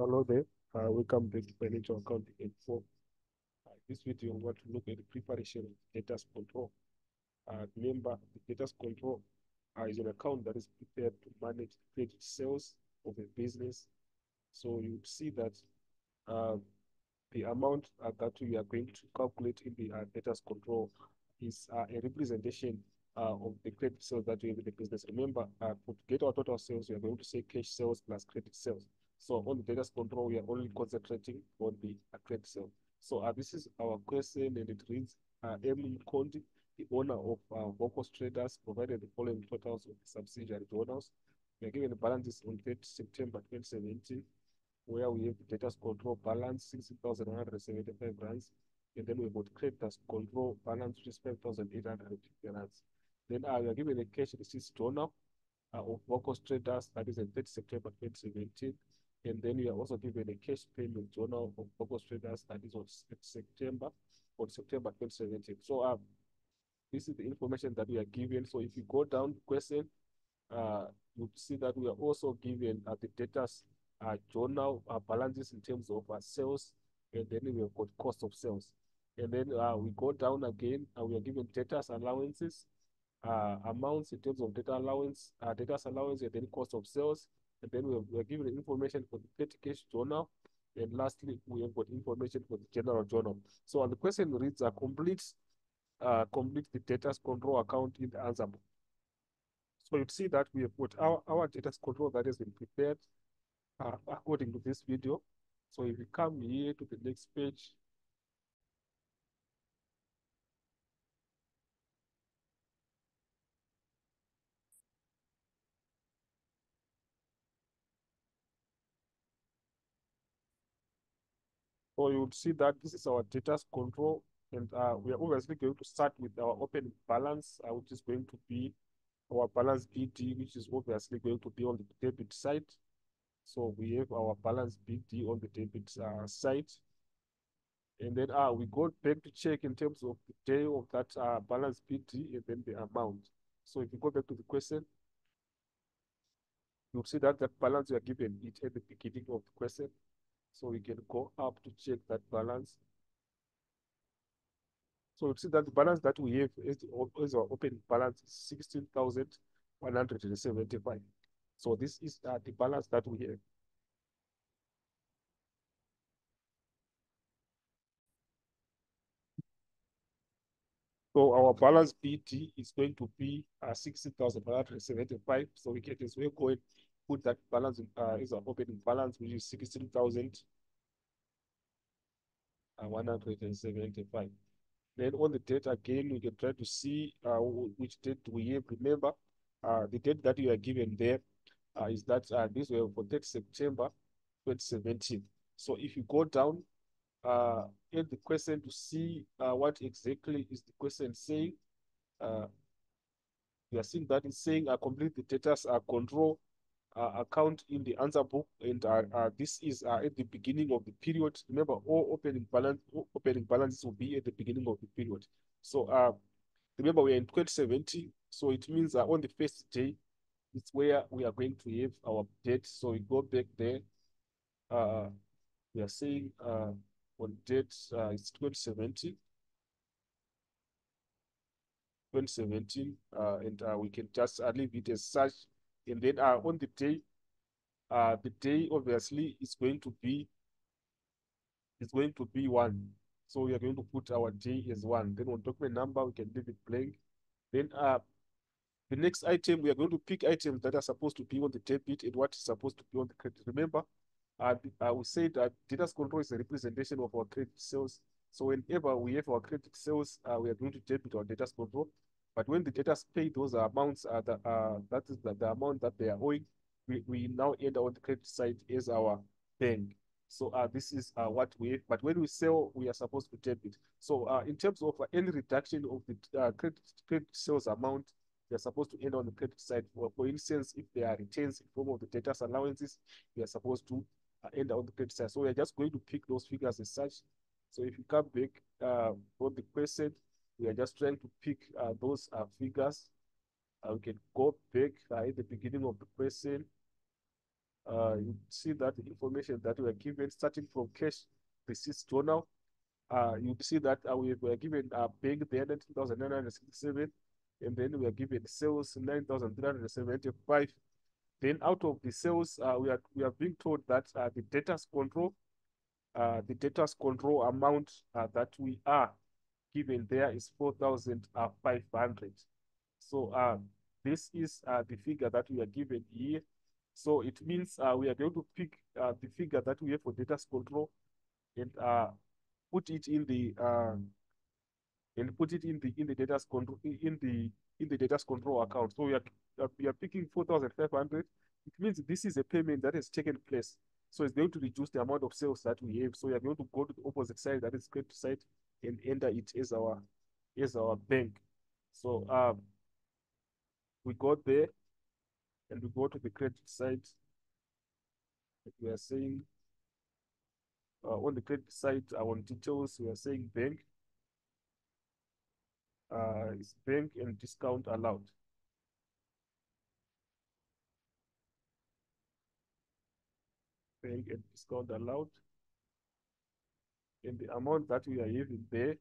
Hello there. Uh, welcome back to Financial Accounting N4. Uh, this video, we want to look at the preparation of debtors control. Uh, remember, the debtors control uh, is an account that is prepared to manage the credit sales of a business. So you see that uh, the amount uh, that we are going to calculate in the uh, debtors control is uh, a representation uh, of the credit sales that we have in the business. Remember, uh, to get our total sales, we are going to say cash sales plus credit sales. So on the debtors control, we are only concentrating on the credit sale. So uh, this is our question and it reads, uh, M. Kondi, the owner of uh, Vocos Traders, provided the following totals of the subsidiary journals. We are given the balances on 30 September 2017, where we have the debtors control balance, 60,175 rands. And then we have got creditors control balance, which is 5,850 rands. Then uh, we are given a cash receipts journal uh, of Vocos Traders, that is on 30 September 2017. And then we are also given a cash payment journal of Traders, that is on September, on September 2017. So uh, this is the information that we are given. So if you go down the question, uh, you see that we are also given uh, the data uh, journal uh, balances in terms of uh, sales, and then we have got cost of sales. And then uh, we go down again, and we are given debtors allowances, uh, amounts in terms of debtors allowance, uh, debtors allowance, and then cost of sales. And then we, have, we are given information for the petty cash journal. And lastly, we have got information for the general journal. So on the question reads, uh, complete, uh, complete the debtors control account in the answer book. So you see that we have got our, our debtors control that has been prepared uh, according to this video. So if you come here to the next page, So you would see that this is our debtors control, and uh, we are obviously going to start with our open balance, uh, which is going to be our balance BD, which is obviously going to be on the debit side. So we have our balance BD on the debit uh, side. And then uh, we go back to check in terms of the day of that uh, balance BD and then the amount. So if you go back to the question, you'll see that that balance we are given it at the beginning of the question. So we can go up to check that balance. So you see that the balance that we have is, is our open balance 16,175. So this is uh, the balance that we have. So our balance BD is going to be uh, 60,175. So we can as well go and put that balance in, uh, is our opening balance, which is 16,175. Then on the date again, we can try to see uh, which date we have. Remember, uh, the date that you are given there uh, is that uh, this was for 30 September 2017. So if you go down uh, in the question to see uh, what exactly is the question saying, we are seeing that it's saying uh, complete the data uh, control account in the answer book, and uh, uh, this is uh, at the beginning of the period. Remember, all opening balance opening balances will be at the beginning of the period. So uh, remember, we are in 2070, so it means that on the first day, it's where we are going to have our date. So we go back there. Uh, we are saying uh, on date uh, it's 2070. 2017, uh, and uh, we can just uh, leave it as such and then uh, on the day, uh, the day obviously is going to be is going to be one. So we are going to put our day as one. Then on document number, we can leave it blank. Then uh, the next item, we are going to pick items that are supposed to be on the debit and what is supposed to be on the credit. Remember, uh, I will say that debtors control is a representation of our credit sales. So whenever we have our credit sales, uh, we are going to debit our debtors control. But when the debtors pay those amounts, uh, the, uh, that is the, the amount that they are owing, we, we now end on the credit side as our bank. So uh, this is uh, what we. But when we sell, we are supposed to debit. So uh, in terms of uh, any reduction of the uh, credit, credit sales amount, they're supposed to end on the credit side. For, for instance, if there are returns in form of the debtors allowances, we are supposed to uh, end on the credit side. So we're just going to pick those figures as such. So if you come back uh, on the question, we are just trying to pick uh, those uh, figures. Uh, we can go back uh, at the beginning of the question. uh, you see that information that we are given starting from cash receipts journal. Uh, you see that we were given a bank there 19,967 and then we are given sales 9,375. Then out of the sales, we are we are being told that the debtors control, uh, the debtors control amount uh, that we are given there is 4,500. So uh, this is uh, the figure that we are given here. So it means uh, we are going to pick uh, the figure that we have for debtors control and uh, put it in the uh, and put it in the in the debtors control in the in the debtors control account. So we are we are picking 4,500. It means this is a payment that has taken place. So it's going to reduce the amount of sales that we have. So we are going to go to the opposite side, that is credit side, and enter it as our as our bank. So um we go there and we go to the credit side. We are saying uh, on the credit side, our details, we are saying bank. Uh, is bank and discount allowed. Bank and discount allowed. And the amount that we are using there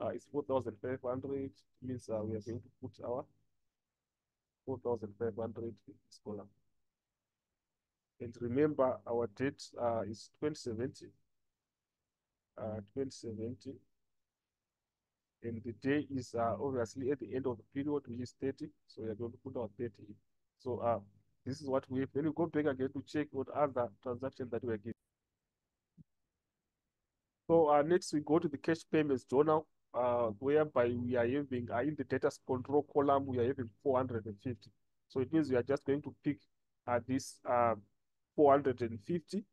uh, is 4,500, means uh, we are going to put our 4,500 in this column. And remember, our date uh, is 2070. Uh, 2070. And the day is uh, obviously at the end of the period, which is 30. So we are going to put our 30 in. So uh, this is what we have. Then we go back again to check what other transactions that we are getting. So uh, next we go to the cash payments journal, uh, whereby we are having uh, in the debtors control column, we are having 450. So it means we are just going to pick uh, this uh, 450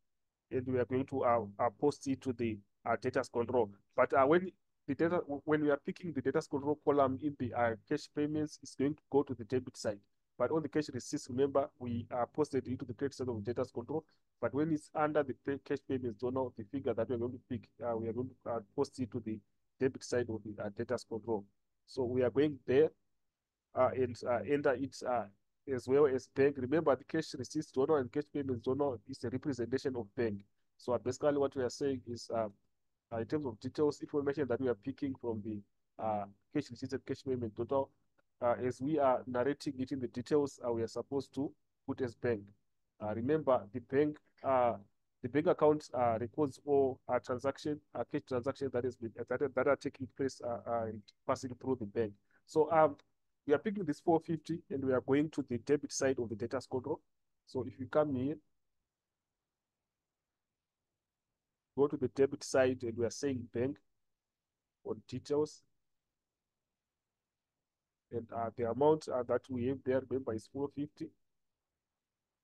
and we are going to uh, uh, post it to the uh, debtors control. But uh, when the data, when we are picking the debtors control column in the uh, cash payments, it's going to go to the debit side. But on the cash receipts, remember, we uh, posted into the credit side of data's control. But when it's under the pay cash payments journal, the figure that we're going to pick, uh, we are going to uh, post it to the debit side of the uh, debtors control. So we are going there uh, and uh, enter it uh, as well as bank. Remember, the cash receipts journal and cash payments journal is a representation of bank. So basically what we are saying is uh, uh, in terms of details, information that we are picking from the uh, cash receipts and cash payment total, uh, as we are narrating it in the details, uh, we are supposed to put as bank. Uh, remember, the bank, uh, the bank account uh, records all uh, transaction, uh, cash transaction that is been, that, that are taking place passing through the bank. So um, we are picking this 450 and we are going to the debit side of the debtors control. So if you come here, go to the debit side and we are saying bank on details. And uh, the amount uh, that we have there, remember, is 450.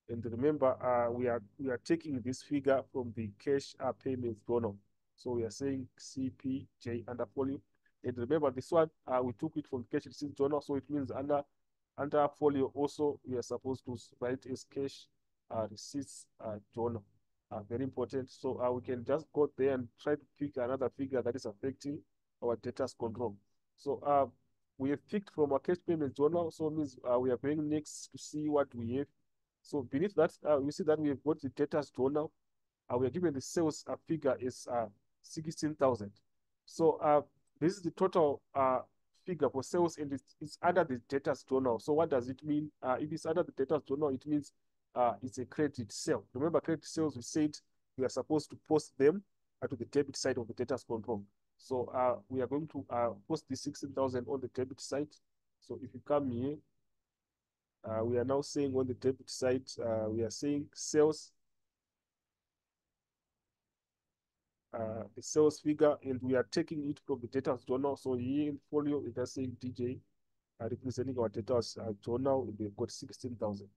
And remember, uh, we are we are taking this figure from the cash uh, payments journal. So we are saying CPJ under folio. And remember, this one, uh, we took it from cash receipts journal. So it means under under folio also, we are supposed to write as cash uh, receipts uh, journal. Uh, very important. So uh, we can just go there and try to pick another figure that is affecting our debtors control. So uh, we have picked from our cash payment journal. So means uh, we are going next to see what we have. So beneath that, uh, you see that we have got the debtors journal. Uh, we are given the sales uh, figure is uh, 16,000. So uh, this is the total uh, figure for sales and it's, it's under the debtors journal. So what does it mean? Uh, if it's under the debtors journal, it means uh, it's a credit sale. Remember credit sales, we said we are supposed to post them uh, to the debit side of the debtors control. So uh, we are going to uh, post the 16,000 on the debit side. So if you come here, uh, we are now saying on the debit side, uh, we are saying sales, uh, the sales figure, and we are taking it from the debtors journal. So here in folio, we are saying DJ, uh, representing our data uh, journal, we've got 16,000.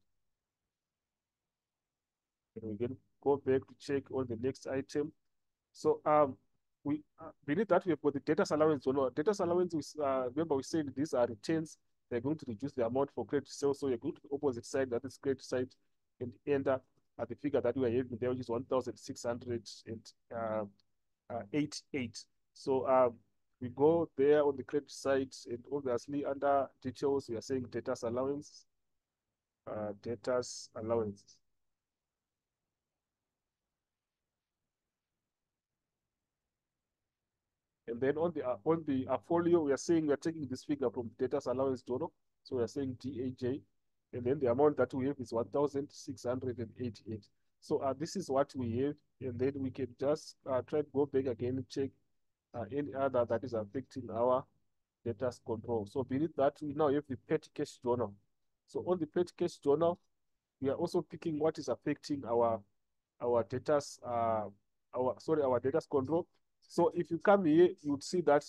And we can go back to check on the next item. So um, we beneath that we have got the data allowance. No, debtors allowance. is uh, remember we said these are returns. They're going to reduce the amount for credit sales. So you're going to the opposite side, that is credit side, and enter at the figure that we are having there, which is one thousand six hundred and uh, uh. So um, we go there on the credit side, and obviously under details, we are saying data allowance, uh, debtors allowances. And then on the uh, on the uh, folio, we are saying we are taking this figure from debtors allowance journal. So we are saying DAJ, and then the amount that we have is 1,688. So uh, this is what we have, and then we can just uh, try to go back again and check uh, any other that is affecting our debtors control. So beneath that, we now have the petty cash journal. So on the petty cash journal, we are also picking what is affecting our our debtors, uh, our sorry, our debtors control. So if you come here, you would see that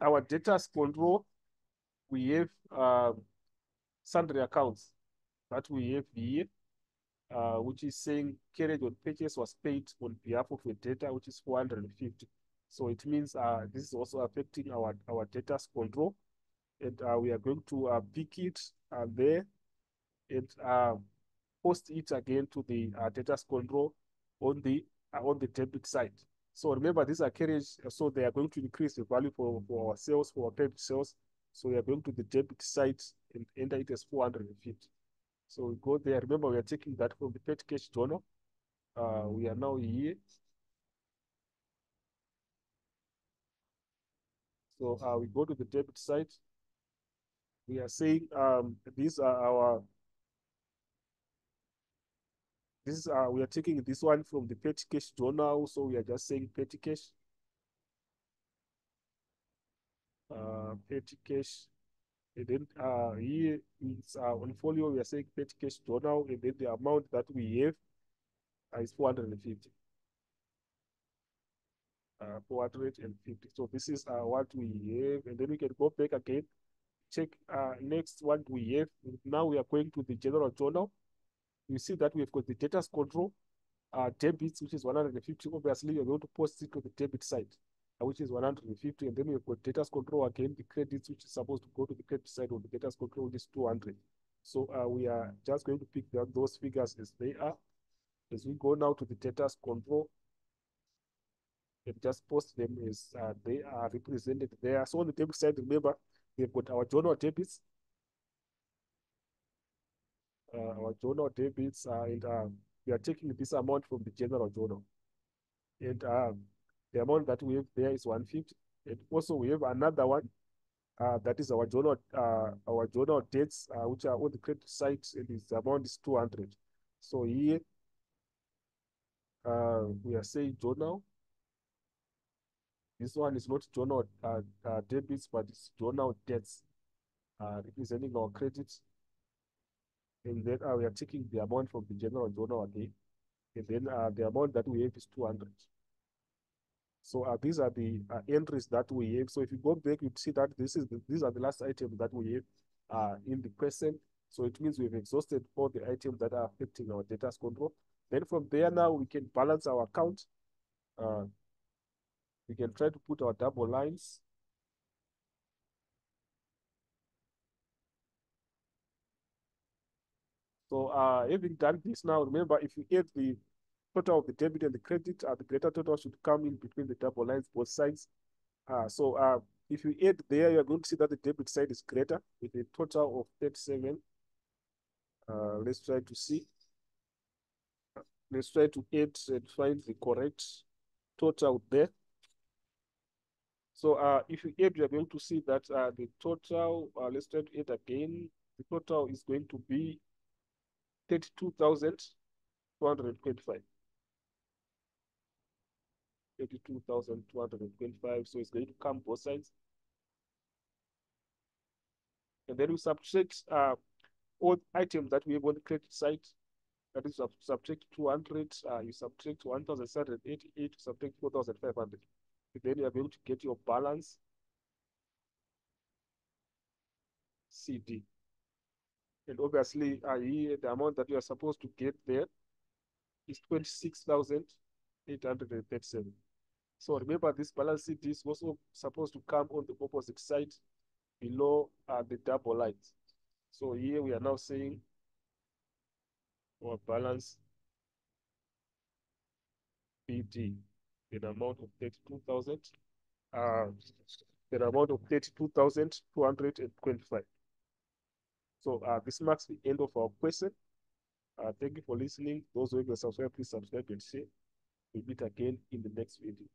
our debtors control, we have uh, sundry accounts that we have here, uh, which is saying carriage on purchase was paid on behalf of the data, which is 450. So it means uh, this is also affecting our, our debtors control. And uh, we are going to uh, pick it uh, there and uh, post it again to the uh, debtors control on the uh, on the debit side. So remember, these are carriage, so they are going to increase the value for, for our sales, for our credit sales. So we are going to the debit side and enter it as 450. So we go there. Remember, we are taking that from the petty cash journal. Uh, we are now here. So uh, we go to the debit side. We are saying um, these are our this is uh, we are taking this one from the petty cash journal, so we are just saying petty cash. Uh, petty cash. And then uh, here is uh, on folio, we are saying petty cash journal, and then the amount that we have is 450. Uh, 450. So this is uh, what we have, and then we can go back again, check uh, next what we have. Now we are going to the general journal you see that we've got the debtors control uh, debits, which is 150. Obviously, you're going to post it to the debit side, uh, which is 150. And then we've got debtors control again, the credits, which is supposed to go to the credit side of the debtors control, which is 200. So uh, we are just going to pick the, those figures as they are. As we go now to the debtors control, and just post them as uh, they are represented there. So on the debit side, remember, we've got our journal debits, our journal debits, uh, and uh, we are taking this amount from the general journal. And um, the amount that we have there is 150. And also we have another one uh, that is our journal, uh, our journal dates, uh, which are on the credit side, and the amount is 200. So here uh, we are saying journal. This one is not journal uh, uh, debits, but it's journal debts, uh, representing our credits and then uh, we are taking the amount from the general journal again, and then uh, the amount that we have is 200. So uh, these are the uh, entries that we have. So if you go back, you see that this is the, these are the last items that we have uh, in the present. So it means we've exhausted all the items that are affecting our debtors control. Then from there now we can balance our account. Uh, we can try to put our double lines So uh, having done this now, remember if you add the total of the debit and the credit, uh, the greater total should come in between the double lines, both sides. Uh, so uh, if you add there, you're going to see that the debit side is greater with a total of 37. Uh, let's try to see. Let's try to add and find the correct total there. So uh, if you add, you're going to see that uh, the total, uh, let's try to add again. The total is going to be 32,225. 32,225. So it's going to come both sides. And then we subtract uh, all items that we have on the credit side. That is sub subtract 200, uh, you subtract 1,788, you subtract 4,500. Then you are going to get your balance CD. And obviously, here, the amount that you are supposed to get there is 26,837. So remember, this balance sheet is also supposed to come on the opposite side below uh, the double lines. So here we are now saying our balance BD, an amount of 32,000, uh, an amount of 32,225. So uh, this marks the end of our question. Uh, thank you for listening. Those who have subscribed, please subscribe and share. We'll meet again in the next video.